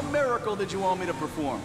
What miracle did you want me to perform?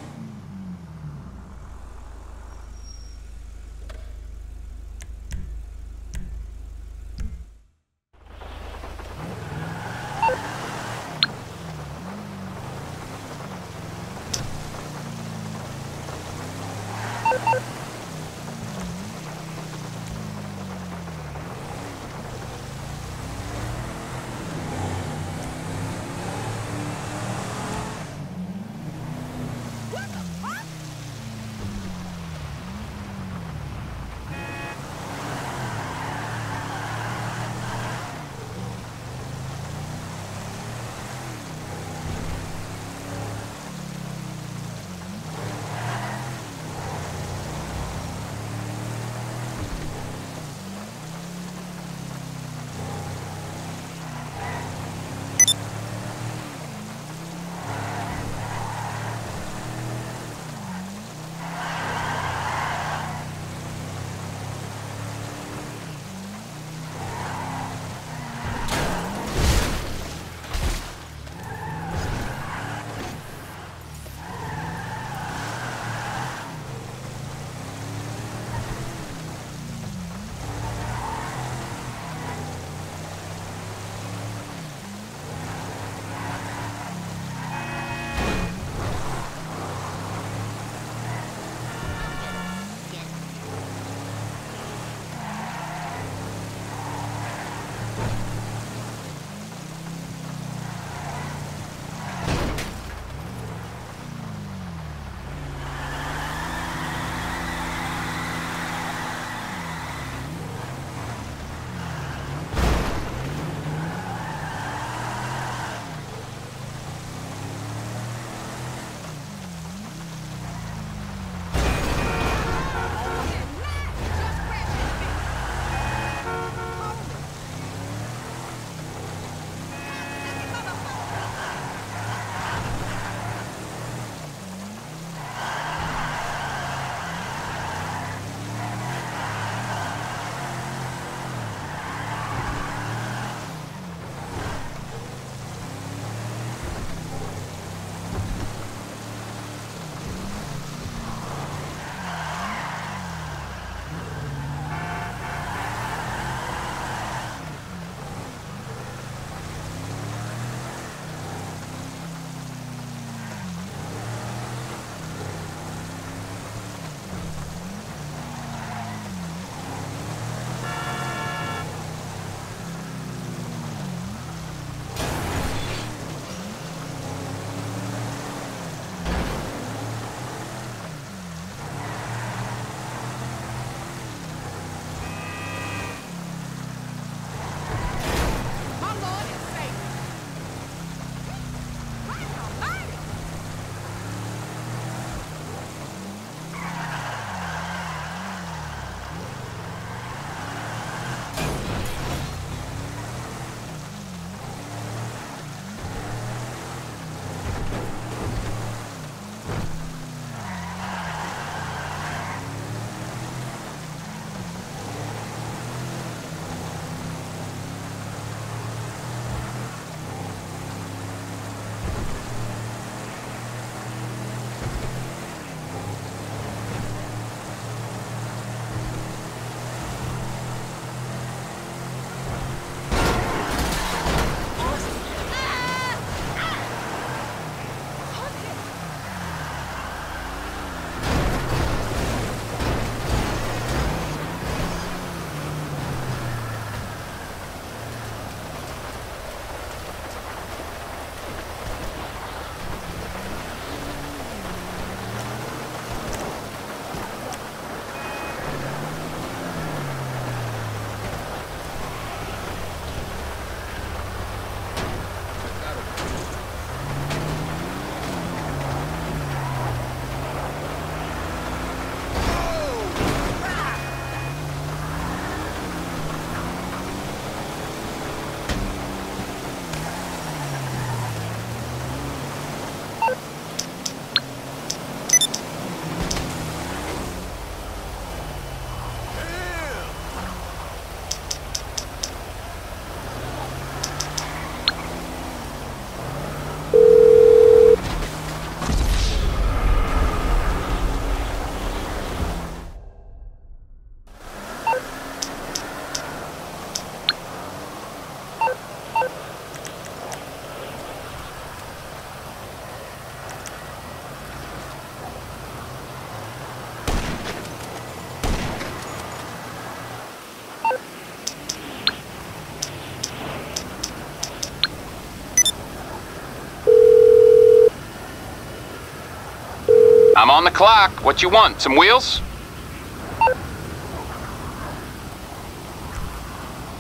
O'clock. What you want? Some wheels?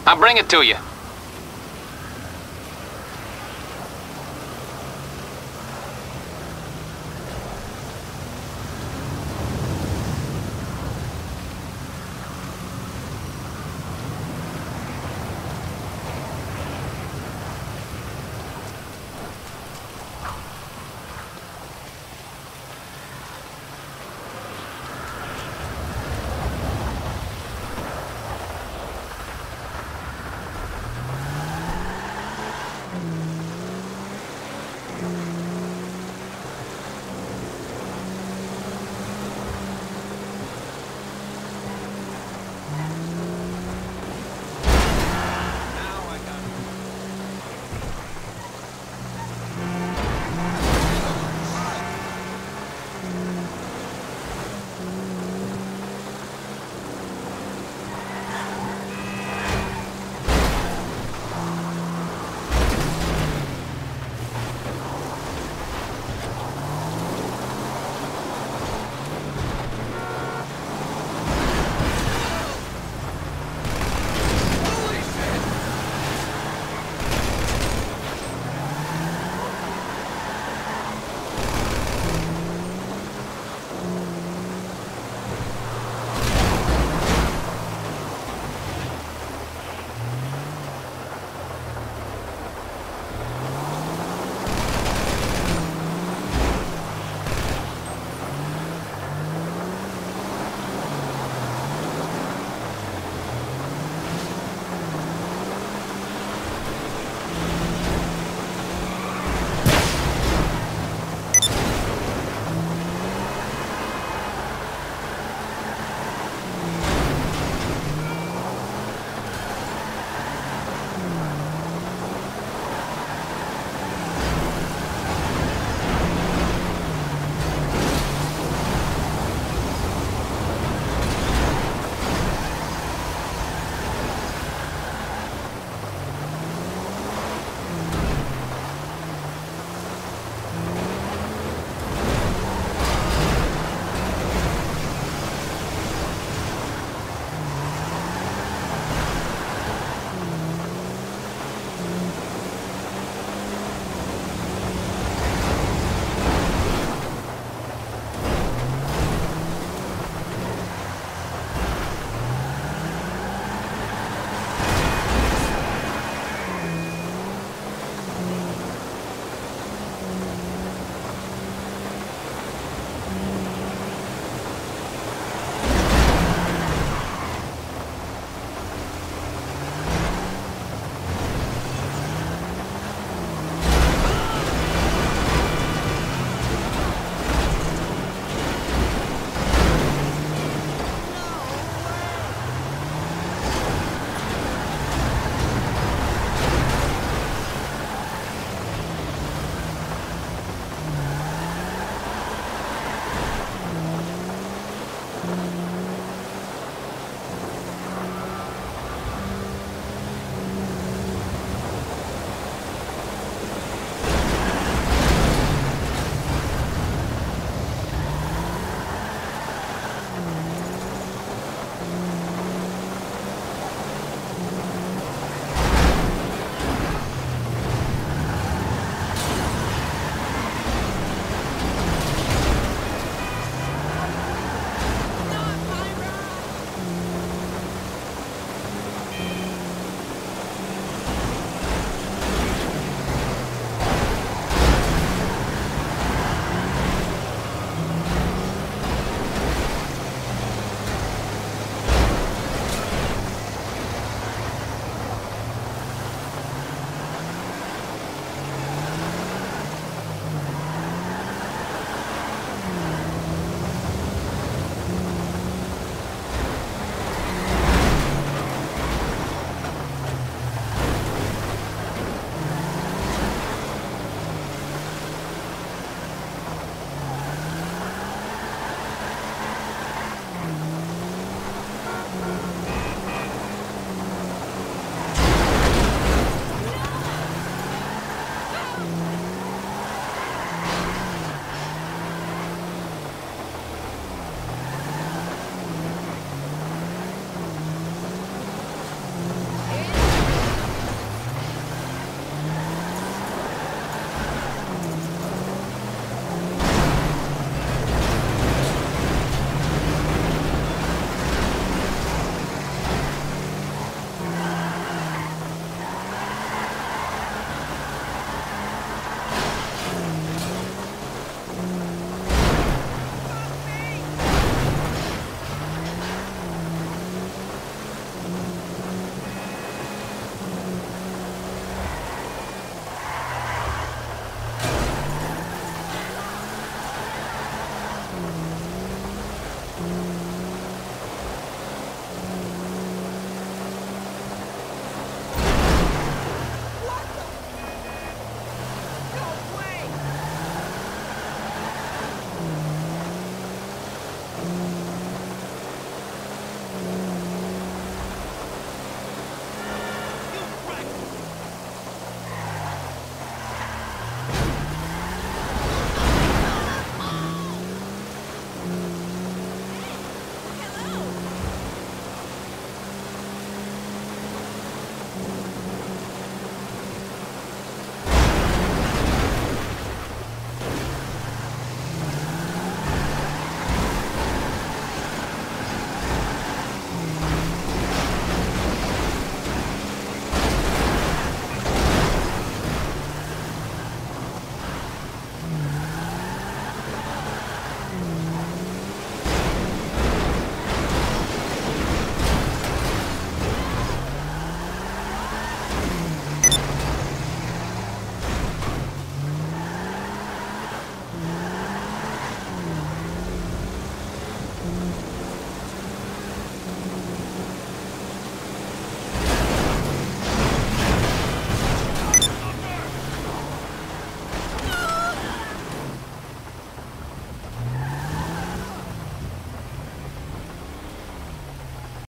I'll bring it to you.